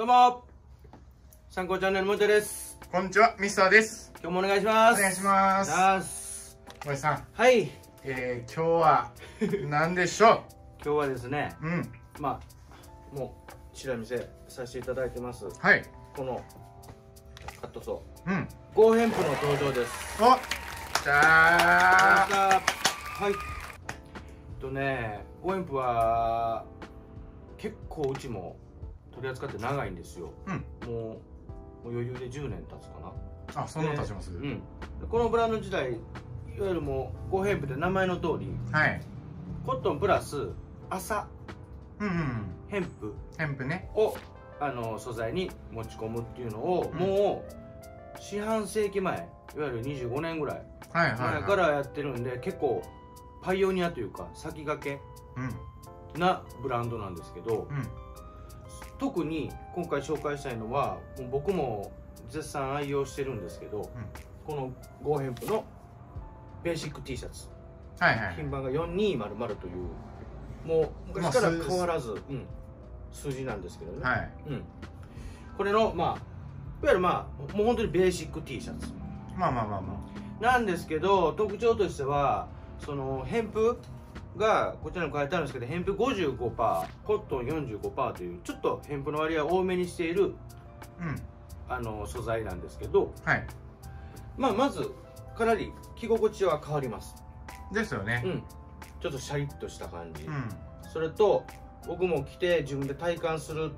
どうも。参考チャンネル森田です。こんにちは、ミスターです。今日もお願いします。お願いします。森さん、はい。えー、今日は 何でしょ今日はですねううん、まあもう白見せさせていただいてます。はい、このカットソうん、ーゴーヘンプの登場です。おじゃあ。はい。えっとねゴーヘンプは結構うちも取り扱って長いんですよ。うん、もうもう余裕で10年経つかな。あ、そんな経ちます、うん、でこのブランド自体いわゆるもうゴーヘンプって名前の通りはい、コットンプラス麻。うん、うん、ヘンプヘンプね、をあの素材に持ち込むっていうのを、うん。もう四半世紀前いわゆる25年ぐらい前からやってるんで結構パイオニアというか先駆うん、けなブランドなんですけどうん、特に今回紹介したいのは僕も絶賛愛用してるんですけど、このゴーヘンプのベーシック T シャツ。はい、はい、品番が4200というもう昔から変わらず、うん、数字なんですけどね、はい、うん、これのまあいわゆるまあもう本当にベーシック T シャツ。まあまあまあまなんですけど特徴としてはその偏布がこちらに書いてあるんですけど偏布55%コットン45%というちょっと偏布の割合を多めにしているあ、うん、あの素材なんですけど、はい、まあ、まずかなり着心地は変わります、ですよね。う、ん、ちょっとシャリッとした感じ、うん、それと僕も着て自分で体感する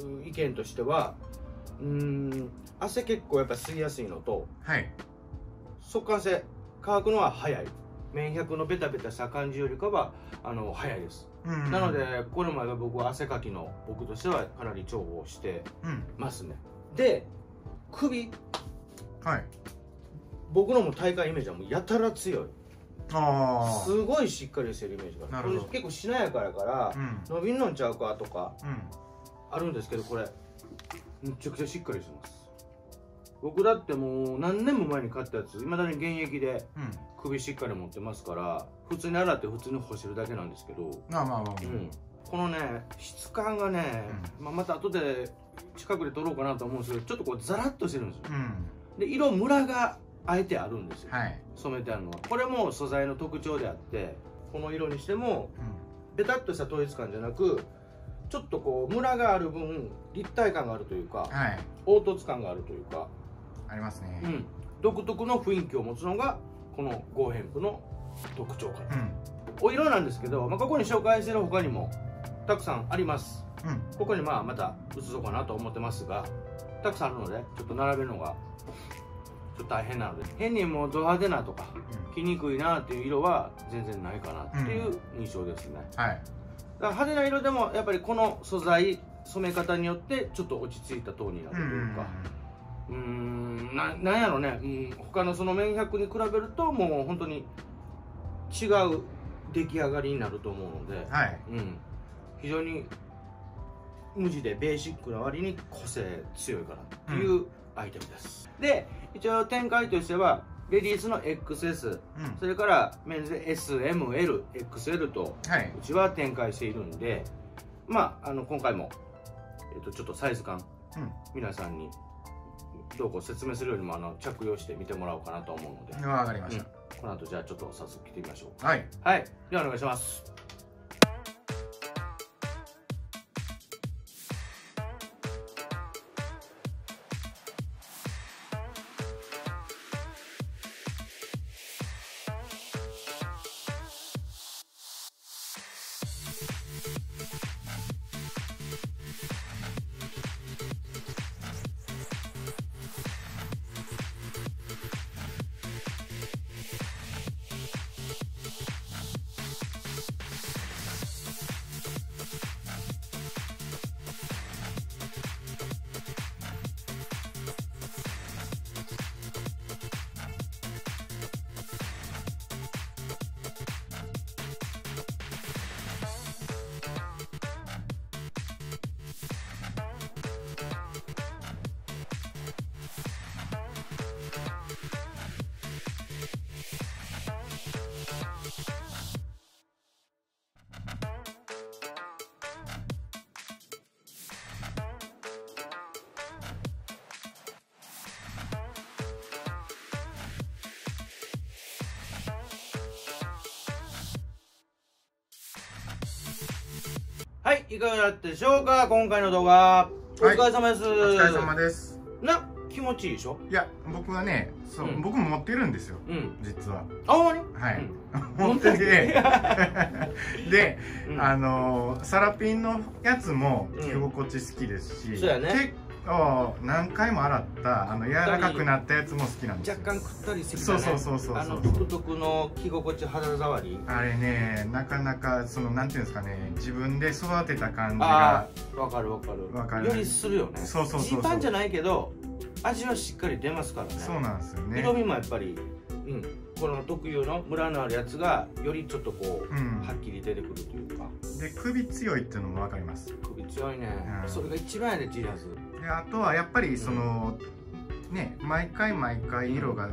う意見としてはうーん汗結構やっぱ吸いやすいのとはい、速乾性乾くのは早い綿100のベタベタした感じよりかはあの早いです、うん、なので、これまで僕は汗かきの僕としてはかなり重宝してうん、ますね。で首。はい、僕のも体感イメージはもうやたら強い。あすごいしっかりしてるイメージがあなる結構しなやかやからあ、うん、伸びんのんちゃうかとかうん、あるんですけどこれめちゃくちゃしっかりしてます僕だってもう何年も前に買ったやついまだに現役でうん、首しっかり持ってますから普通に洗って普通に干してるだけなんですけど、まあまあまあまあ、うん、このね質感がね、まあ、また後で近くで撮ろうかなと思うんですけどちょっとこうザラッとしてるんですよ。うん、で色ムラがあえてあるんですよ、はい、染めてあるのは。これも素材の特徴であってこの色にしてもうベタっとした統一感じゃなくちょっとこうムラがある分立体感があるというかん、はい、凹凸感があるというか、ありますね。う。ん、独特の雰囲気を持つのがこのゴーヘンプの特徴かな。うん、お色なんですけど、まあ、ここに紹介してる他にもたくさんあります。うん、ここにまあまた移そうかなと思ってますがたくさんあるのでちょっと並べるのがちょっと大変なので変にもうド派手なとか着にくいなっていう色は全然ないかなっていう印象ですね、はい、だから派手な色でもやっぱりこの素材染め方によってちょっと落ち着いたトーンになるというか。うーんななんやろね、うん、他のその綿100に比べるともう本当に違う出来上がりになると思うので、はい、うん、非常に無地でベーシックな割に個性強いかなっていうアイテムです、で一応展開としてはレディースの XS うん、それからメンズで SMLXL とはい、うちは展開しているんでまああの今回も、えっとちょっとサイズ感うん、皆さんにどうこう説明するよりもあの着用して見てもらおうかなと思うので、わかりましうん。この後じゃあちょっと早速着てみましょう。た。はい、はい。ではお願いしますはいいかがだったでしょうか？今回の動画。お疲れ様です、お疲れ様です。な気持ちいいでしょ？いや僕はねそう、うん。僕も持ってるんですよ。うん。実は。あほんまに？はい、うん。持っててで、うん。あのーサラピンのやつもうん。着心地好きですし、そうやね。結構何回も洗ったあの柔らかくなったやつも好きなんですよ。若干くったりしてきたそうねそうそうそう。あのそう独特の着心地肌触り？あれねなかなかそのなんていうんですかね自分で育てた感じあがわかるわかる。わかる。よりするよね。そうそうそうそう。ジーパンじゃないけど味はしっかり出ますからね。そうなんですよね。色味もやっぱり、うん、この特有のムラのあるやつがよりちょっとこう、うん。はっきり出てくるというか。で首強いっていうのも分かります。首強いね、うん。それが一番やで G ハズ。であとはやっぱりその、ね毎回毎回色が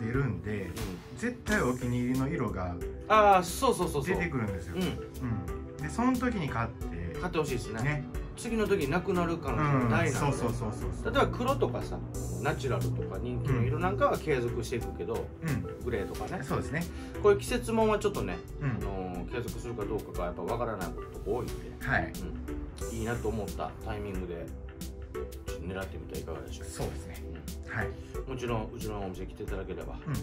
出るんで、うん。絶対お気に入りの色がああそうそうそうそう。出てくるんですよ、うん。うん。でその時に買って買ってほしいですね。ね次の時なくなる可う能性もん。大なので、そうそうそうそう例えば黒とかさナチュラルとか人気の色なんかは継続していくけど、うグレーとかね。んそうですね。こういう季節もんはちょっとね、うん。あのー継続するかどうかがやっぱわからないことが多いんで、はい。うん、いいなと思ったタイミングで狙ってみてはいかがでしょうか。そうですね。うん。はい。もちろんうちのお店来ていただければ、うん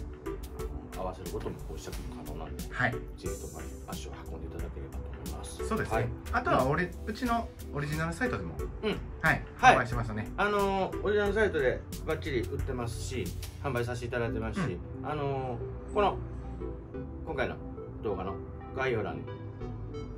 合わせることもご試着も可能なんでぜはい。ひとも足を運んでいただければと思います。そうですね、はい、あとは俺うちのオリジナルサイトでも。うん。はい。はい。販売しましたね。あのーオリジナルサイトでバッチリ売ってますし販売させていただいてますし、うん。あのーこの今回の動画の概要欄に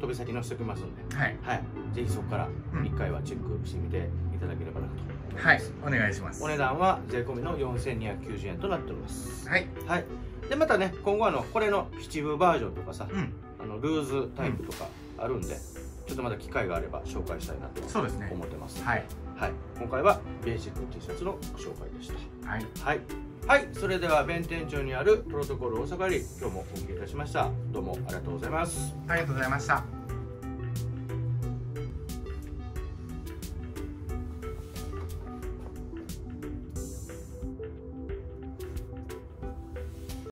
飛び先載せておきますんで、はい。はい、ぜひそこからうん。1回はチェックしてみていただければなと。思います、はいお願いします。お値段は税込みの4290円となっております。はい。はい。でまたね今後あのこれの七分バージョンとかさうん。あのルーズタイプとかあるんで、ちょっとまだ機会があれば紹介したいなとそうですね。思ってます。はい。はい、今回はベーシック T シャツのご紹介でした。はい。はい、はい、それでは弁天町にあるプロトコル大阪より今日もお送りいたしました。どうもありがとうございます。ありがとうございました